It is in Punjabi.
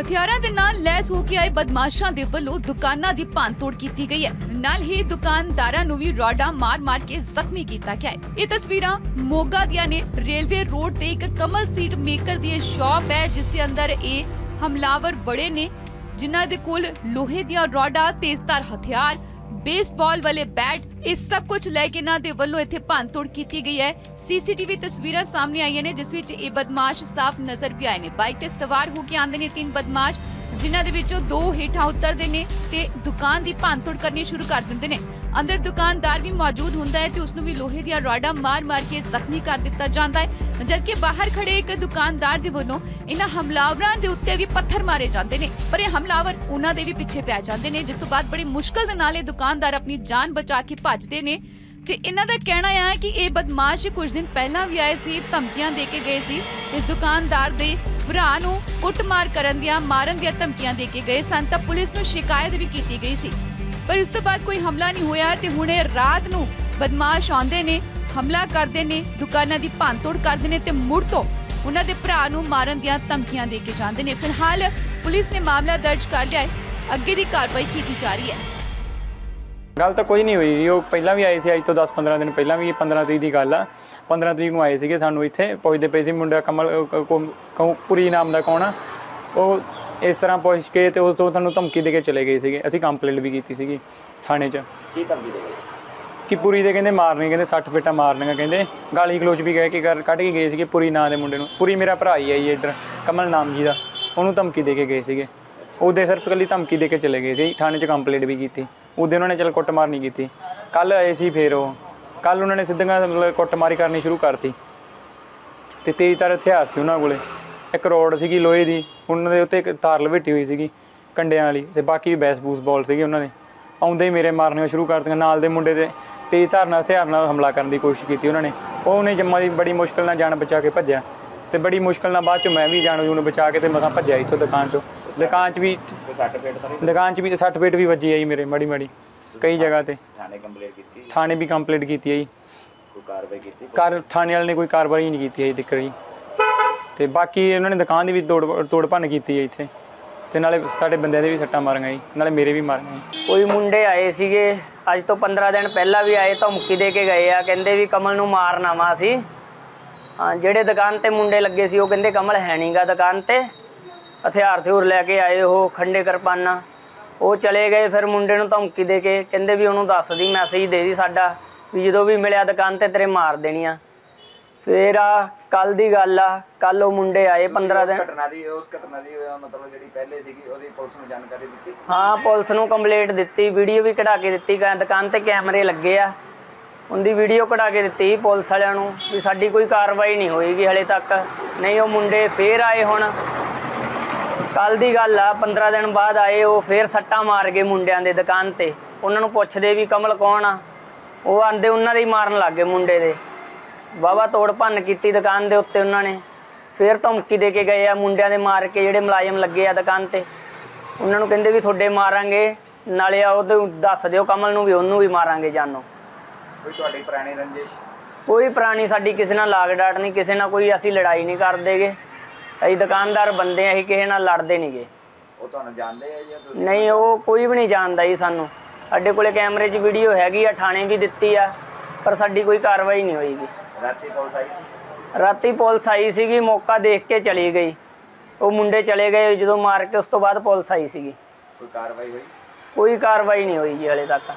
ਹਥਿਆਰਾਂ ਦੇ ਨਾਲ ਲੈਸ ਹੋ ਕੇ ਆਏ ਬਦਮਾਸ਼ਾਂ ਦੇ ਵੱਲੋਂ ਦੁਕਾਨਾਂ ਦੀ ਭੰਨਤੋੜ ਕੀਤੀ ਗਈ ਹੈ। ਨਾਲ ਹੀ ਦੁਕਾਨਦਾਰਾਂ ਨੂੰ ਵੀ ਰੋਡਾ ਮਾਰ-ਮਾਰ ਕੇ ਜ਼ਖਮੀ ਕੀਤਾ ਗਿਆ ਹੈ। ਇਹ ਤਸਵੀਰਾਂ ਮੋਗਾ ਦੀਆਂ ਨੇ। ਰੇਲਵੇ ਰੋਡ ਤੇ ਇੱਕ ਕਮਲ ਸੀਟ ਮੇਕਰ ਦੀ ਇਹ ਸ਼ਾਪ ਹੈ, ਜਿਸ ਦੇ ਅੰਦਰ ਇਹ ਹਮਲਾਵਰ ਬੜੇ ਨੇ, ਜਿਨ੍ਹਾਂ ਦੇ ਕੋਲ ਲੋਹੇ ਦੀਆਂ ਰੋਡਾਂ, ਤੇਜ਼ਧਾਰ ਹਥਿਆਰ, ਬੇਸਬਾਲ ਵਾਲੇ ਬੈਟ ਇਹ ਸਭ ਕੁਝ ਲੈ ਕੇ ਇਹਨਾਂ ਦੇ ਵੱਲੋਂ ਇੱਥੇ ਭੰਨਤੋੜ ਕੀਤੀ ਗਈ ਹੈ। ਸੀਸੀਟੀਵੀ ਤਸਵੀਰਾਂ ਸਾਹਮਣੇ ਆਈਆਂ ਨੇ, ਜਿਸ ਵਿੱਚ ਇਹ ਬਦਮਾਸ਼ ਸਾਫ਼ ਨਜ਼ਰ ਵੀ ਆਏ ਨੇ। ਬਾਈਕ ਤੇ ਸਵਾਰ ਹੋ ਕੇ ਆਉਂਦੇ ਨੇ ਤਿੰਨ ਬਦਮਾਸ਼, ਜਿਨ੍ਹਾਂ ਦੇ ਵਿੱਚੋਂ ਦੋ ਹੇਠਾਂ ਉਤਰਦੇ ਨੇ ਤੇ ਦੁਕਾਨ ਦੀ ਭੰਨਤੋੜ ਕਰਨੀ ਸ਼ੁਰੂ ਕਰ ਦਿੰਦੇ ਨੇ। ਅੰਦਰ ਦੁਕਾਨਦਾਰ ਵੀ ਮੌਜੂਦ ਹੁੰਦਾ ਹੈ ਤੇ ਉਸ ਨੂੰ ਵੀ ਲੋਹੇ ਦੀਆਂ ਰਾਡਾਂ ਮਾਰ-ਮਾਰ ਕੇ ਜ਼ਖਮੀ ਕਰ ਦਿੱਤਾ ਜਾਂਦਾ ਹੈ। ਜਦਕਿ ਬਾਹਰ ਖੜੇ ਇੱਕ ਦੁਕਾਨਦਾਰ ਦੇ ਵੱਲੋਂ ਇਹਨਾਂ ਹਮਲਾਵਰਾਂ ਦੇ ਉੱਤੇ ਵੀ ਪੱਥਰ ਮਾਰੇ ਜਾਂਦੇ ਨੇ। ਪਰ ਇਹ ਹਮਲਾਵਰ ਉਹਨਾਂ ਦੇ ਵੀ ਪਿੱਛੇ ਪੈ ਜਾਂਦੇ ਨੇ, ਜਿਸ ਤੋਂ ਬਾਅਦ ਬੜੀ ਮੁਸ਼ਕਲ ਦੇ ਨਾਲ ਇਹ ਦੁਕਾਨਦਾਰ ਆਪਣੀ ਜਾਨ ਬਚਾ ਕੇ ਭੱਜਦੇ ਨੇ। ਤੇ ਇਹਨਾਂ ਦਾ ਕਹਿਣਾ ਹੈ ਕਿ ਇਹ ਬਦਮਾਸ਼ ਕੁਝ ਦਿਨ ਪਹਿਲਾਂ ਵੀ ਆਏ ਸੀ, ਧਮਕੀਆਂ ਦੇ ਕੇ ਗਏ ਸੀ। ਇਸ ਦੁਕਾਨਦਾਰ ਦੇ ਭਰਾ ਨੂੰ ਕੁੱਟਮਾਰ ਕਰਨ ਦੀਆਂ, ਮਾਰਨ ਦੀਆਂ ਧਮਕੀਆਂ ਦੇ ਕੇ ਗਏ ਸਨ। ਤਾਂ ਪੁਲਿਸ ਨੂੰ ਸ਼ਿਕਾਇਤ ਵੀ ਕੀਤੀ ਗਈ ਸੀ। ਪਰ ਇਸ ਤੋਂ ਬਾਅਦ ਕੋਈ ਹਮਲਾ ਨਹੀਂ ਹੋਇਆ ਤੇ ਹੁਣੇ ਰਾਤ ਨੂੰ ਬਦਮਾਸ਼ ਆਉਂਦੇ ਨੇ, ਹਮਲਾ ਕਰਦੇ ਨੇ, ਦੁਕਾਨਾਂ ਦੀ ਭੰਨਤੋੜ ਕਰਦੇ ਨੇ ਤੇ ਮੁੜ ਤੋਂ ਉਹਨਾਂ ਦੇ ਭਰਾ ਨੂੰ ਮਾਰਨ ਦੀਆਂ ਧਮਕੀਆਂ ਦੇ ਕੇ ਜਾਂਦੇ ਨੇ। ਫਿਲਹਾਲ ਪੁਲਿਸ ਨੇ ਮਾਮਲਾ ਦਰਜ ਕਰ ਲਿਆ ਹੈ। ਅੱਗੇ ਦੀ ਕਾਰਵਾਈ ਕੀਤੀ ਜਾ ਰਹੀ ਹੈ। ਗੱਲ ਤਾਂ ਕੋਈ ਨਹੀਂ ਹੋਈ ਜੀ। ਉਹ ਪਹਿਲਾਂ ਵੀ ਆਏ ਸੀ ਅੱਜ ਤੋਂ 10-15 ਦਿਨ ਪਹਿਲਾਂ ਵੀ ਇਹ 15 ਤਰੀਕ ਦੀ ਗੱਲ ਆ। 15 ਤਰੀਕ ਨੂੰ ਆਏ ਸੀਗੇ ਸਾਨੂੰ ਇੱਥੇ। ਪੁੱਛਦੇ ਪਏ ਸੀ ਮੁੰਡਾ ਕਮਲ ਪੁਰੀ ਨਾਮ ਦਾ ਕੌਣ ਆ? ਉਹ ਇਸ ਤਰ੍ਹਾਂ ਪੁੱਛ ਕੇ ਤੇ ਉਸ ਤੋਂ ਤੁਹਾਨੂੰ ਧਮਕੀ ਦੇ ਕੇ ਚਲੇ ਗਏ ਸੀਗੇ। ਅਸੀਂ ਕੰਪਲੇਂਟ ਵੀ ਕੀਤੀ ਸੀਗੀ ਥਾਣੇ 'ਚ। ਕੀ ਧਮਕੀ ਦੇ ਗਏ ਕਿ ਪੁਰੀ ਦੇ ਕਹਿੰਦੇ ਮਾਰਨੇ ਕਹਿੰਦੇ 60 ਫੇਟਾ ਮਾਰਨੀਆਂ ਕਹਿੰਦੇ ਗਾਲੀ ਗਲੋਚ ਵੀ ਕਹਿ ਕੇ ਕਰ- ਕੱਢ ਕੇ ਗਏ ਸੀਗੇ ਪੁਰੀ ਨਾਂ ਦੇ ਮੁੰਡੇ ਨੂੰ। ਪੁਰੀ ਮੇਰਾ ਭਰਾ ਹੀ ਹੈ ਜੀ ਇੱਧਰ ਕਮਲ ਨਾਮ ਜੀ ਦਾ। ਉਹਨੂੰ ਧਮਕੀ ਦੇ ਕੇ ਗਏ ਸੀਗੇ। ਉਹਦੇ ਸਿਰਫ ਇਕੱਲੀ ਧਮਕੀ ਦੇ ਕੇ ਚਲੇ ਗਏ ਸੀ। ਥਾਣੇ 'ਚ ਕੰਪਲੇਂਟ ਵੀ ਕੀਤੀ। ਉਹਦੇ ਉਹਨਾਂ ਨੇ ਚਲ ਕੁੱਟਮਾਰ ਨਹੀਂ ਕੀਤੀ। ਕੱਲ ਆਏ ਸੀ ਫੇਰ ਉਹ। ਕੱਲ ਉਹਨਾਂ ਨੇ ਸਿੱਧੀਆਂ ਮਤਲਬ ਕੁੱਟਮਾਰੀ ਕਰਨੀ ਸ਼ੁਰੂ ਕਰਤੀ। ਤੇ ਤੇਜ਼ ਤਾਰ ਹਥਿਆਰ ਸੀ ਉਹਨਾਂ ਕੋਲੇ। ਇੱਕ ਰੋਡ ਸੀਗੀ ਲੋਹੇ ਦੀ, ਉਹਨਾਂ ਦੇ ਉੱਤੇ ਇੱਕ ਤਾਰ ਲਵੇਟੀ ਹੋਈ ਸੀਗੀ ਕੰਡਿਆਂ ਵਾਲੀ ਤੇ ਬਾਕੀ ਬੈਸ ਬੂਸ ਬਾਲ ਸੀਗੇ ਉਹਨਾਂ ਦੇ। ਆਉਂਦੇ ਹੀ ਮੇਰੇ ਮਾਰਨੀਆਂ ਸ਼ੁਰੂ ਕਰ ਦਿੱਤੀਆਂ ਨਾਲ ਦੇ ਮੁੰਡੇ ਤੇ ਤੇਜ਼ ਧਾਰ ਨਾਲ, ਹਥਿਆਰ ਨਾਲ ਹਮਲਾ ਕਰਨ ਦੀ ਕੋਸ਼ਿਸ਼ ਕੀਤੀ ਉਹਨਾਂ ਨੇ। ਉਹ ਉਹਨੇ ਜੰਮਾ ਦੀ ਬੜੀ ਮੁਸ਼ਕਲ ਨਾਲ ਜਾਨ ਬਚਾ ਕੇ ਭੱਜਿਆ ਤੇ ਬੜੀ ਮੁਸ਼ਕਲ ਨਾਲ ਬਾਅਦ ਚ ਮੈਂ ਵੀ ਜਾਨ ਜੂਨ ਬਚਾ ਕੇ ਤੇ ਮਸਾਂ ਭੱਜਿਆ ਇੱਥੋਂ ਦੁਕਾਨ ਚੋਂ। ਦੁਕਾਨ 'ਚ ਵੀ ਪੇਟ ਤਾਂ ਨਹੀਂ ਦੁਕਾਨ 'ਚ ਵੀ 60 ਫੀਟ ਵੀ ਵੱਜੀ ਆਈ ਮੇਰੇ ਮਾੜੀ ਮਾੜੀ। ਕਈ ਜਗ੍ਹਾ ਤੇ। ਥਾਣੇ ਕੰਪਲੇਂਟ ਕੀਤੀ ਥਾਣੇ ਵੀ ਕੰਪਲੀਟ ਕੀਤੀ ਹੈ ਜੀ। ਕੋਈ ਕਾਰਵਾਈ ਕੀਤੀ? ਕਾਰ ਥਾਣੇ ਵਾਲੇ ਨੇ ਕੋਈ ਕਾਰਵਾਈ ਨਹੀਂ ਕੀਤੀ ਹੈ ਤੱਕ ਜੀ। ਤੇ ਬਾਕੀ ਉਹਨਾਂ ਨੇ ਦੁਕਾਨ ਦੀ ਵੀ ਤੋੜ ਤੋੜ ਭੰਨ ਕੀਤੀ ਹੈ ਇੱਥੇ। ਤੇ ਨਾਲੇ ਸਾਡੇ ਬੰਦਿਆਂ ਦੇ ਵੀ ਸੱਟਾਂ ਮਾਰੀਆਂ ਜੀ। ਨਾਲੇ ਮੇਰੇ ਵੀ ਮਾਰੀਆਂ ਜੀ। ਕੋਈ ਮੁੰਡੇ ਆਏ ਸੀਗੇ। ਅੱਜ ਤੋਂ 15 ਦਿਨ ਪਹਿਲਾਂ ਵੀ ਆਏ ਧਮਕੀ ਦੇ ਕੇ ਗਏ ਆ। ਕਹਿੰਦੇ ਵੀ ਕਮਲ ਨੂੰ ਮਾਰਨਾ ਵਾ ਸੀ ਹਾਂ ਜਿਹੜੇ ਦੁਕਾਨ ਤੇ ਮੁੰਡੇ ਲੱਗੇ ਸੀ ਉਹ ਕਹਿੰਦੇ ਕਮਲ ਹੈ ਨਹੀਂਗਾ ਦੁਕਾਨ ਤੇ। ਹਥਿਆਰ ਥਿਉਰ ਲੈ ਕੇ ਆਏ ਉਹ ਖੰਡੇ ਕਿਰਪਾਨਾਂ। ਉਹ ਚਲੇ ਗਏ ਫਿਰ ਮੁੰਡੇ ਨੂੰ ਧਮਕੀ ਦੇ ਕੇ ਕਹਿੰਦੇ ਵੀ ਉਹਨੂੰ ਦੱਸ ਦੀ ਮੈਸੇਜ ਦੇ ਦੀ ਸਾਡਾ ਵੀ ਜਦੋਂ ਵੀ ਮਿਲਿਆ ਦੁਕਾਨ ਤੇ ਤੇਰੇ ਮਾਰ ਦੇਣੀਆਂ। ਫਿਰ ਆ ਕੱਲ ਦੀ ਗੱਲ ਆ ਕੱਲ ਉਹ ਮੁੰਡੇ ਆਏ 15 ਦਿਨ। ਘਟਨਾ ਦੀ ਉਸ ਘਟਨਾ ਦੀ ਅਹ, ਮਤਲਬ ਜਿਹੜੀ ਪਹਿਲੇ ਸੀਗੀ ਉਹਦੀ ਪੁਲਿਸ ਨੂੰ ਜਾਣਕਾਰੀ ਦਿੱਤੀ? ਹਾਂ ਪੁਲਿਸ ਨੂੰ ਕੰਪਲੇਂਟ ਦਿੱਤੀ ਵੀਡੀਓ ਵੀ ਕਢਾ ਕੇ ਦਿੱਤੀ ਦੁਕਾਨ ਤੇ ਕੈਮਰੇ ਲੱਗੇ ਆ। ਉਹਦੀ ਵੀਡੀਓ ਕਢਾ ਕੇ ਦਿੱਤੀ ਪੁਲਿਸ ਵਾਲਿਆਂ ਨੂੰ ਵੀ ਸਾਡੀ ਕੋਈ ਕਾਰਵਾਈ ਨਹੀਂ ਹੋਏਗੀ ਹਲੇ ਤੱਕ। ਨਹੀਂ ਉਹ ਮੁੰਡੇ ਫੇਰ ਆਏ ਹੁਣ। ਕੱਲ ਦੀ ਗੱਲ ਆ 15 ਦਿਨ ਬਾਅਦ ਆਏ ਉਹ ਫੇਰ ਸੱਟਾਂ ਮਾਰ ਗਏ ਮੁੰਡਿਆਂ ਦੇ ਦੁਕਾਨ ਤੇ। ਉਹਨਾਂ ਨੂੰ ਪੁੱਛਦੇ ਵੀ ਕਮਲ ਕੌਣ ਆ? ਉਹ ਆਂਦੇ ਉਹਨਾਂ ਦੇ ਹੀ ਮਾਰਨ ਲੱਗ ਗਏ ਮੁੰਡੇ ਦੇ। ਵਾਹਵਾ ਤੋੜ ਭੰਨ ਕੀਤੀ ਦੁਕਾਨ ਦੇ ਉੱਤੇ ਉਹਨਾਂ ਨੇ। ਫੇਰ ਧਮਕੀ ਦੇ ਕੇ ਗਏ ਆ ਮੁੰਡਿਆਂ ਦੇ ਮਾਰ ਕੇ ਜਿਹੜੇ ਮੁਲਾਜ਼ਮ ਲੱਗੇ ਆ ਦੁਕਾਨ ਤੇ। ਉਹਨਾਂ ਨੂੰ ਕਹਿੰਦੇ ਵੀ ਤੁਹਾਡੇ ਮਾਰਾਂਗੇ ਨਾਲੇ ਆ ਉਹਦੇ ਦੱਸ ਦਿਓ ਕਮਲ ਨੂੰ ਵੀ ਉਹਨੂੰ ਵੀ ਮਾਰਾਂਗੇ ਜਾਨੋ। ਕੋਈ ਤੁਹਾਡੀ ਪੁਰਾਣੀ ਰੰਜਿਸ਼? ਕੋਈ ਪ੍ਰਾਣੀ ਸਾਡੀ ਕਿਸੇ ਨਾਲ ਲਾਗ ਡਾਟ ਨਹੀਂ ਕਿਸੇ ਨਾਲ ਕੋਈ ਅਸੀਂ ਲੜਾਈ ਨਹੀਂ ਕਰਦੇਗੇ ਅਸੀਂ ਦੁਕਾਨਦਾਰ ਬੰਦੇ ਆ ਅਸੀਂ ਕਿਸੇ ਨਾਲ ਲੜਦੇ ਨਹੀਂਗੇ ਉਹ ਤੁਹਾਨੂੰ ਜਾਣਦੇ ਆ ਜਾਂ ਤੁਸੀਂ? ਨਹੀਂ ਉਹ ਕੋਈ ਵੀ ਨਹੀਂ ਜਾਣਦਾ ਜੀ ਸਾਨੂੰ। ਸਾਡੇ ਕੋਲੇ ਕੈਮਰੇ 'ਚ ਵੀਡੀਓ ਹੈਗੀ ਆ ਥਾਣੇ ਵੀ ਦਿੱਤੀ ਆ ਪਰ ਸਾਡੀ ਕੋਈ ਕਾਰਵਾਈ ਨਹੀਂ ਹੋਈਗੀ ਰਾਤੀ ਪੁਲਿਸ ਆਈ ਸੀ? ਰਾਤੀ ਪੁਲਿਸ ਆਈ ਸੀਗੀ ਮੌਕਾ ਦੇਖ ਕੇ ਚਲੀ ਗਈ। ਉਹ ਮੁੰਡੇ ਚਲੇ ਗਏ ਜਦੋਂ ਮਾਰ ਕੇ ਉਸ ਤੋਂ ਬਾਅਦ ਪੁਲਿਸ ਆਈ ਸੀਗੀ। ਕੋਈ ਕਾਰਵਾਈ ਹੋਈ? ਕੋਈ ਕਾਰਵਾਈ ਨਹੀਂ ਹੋਈ ਜੀ ਹਲੇ ਤੱਕ।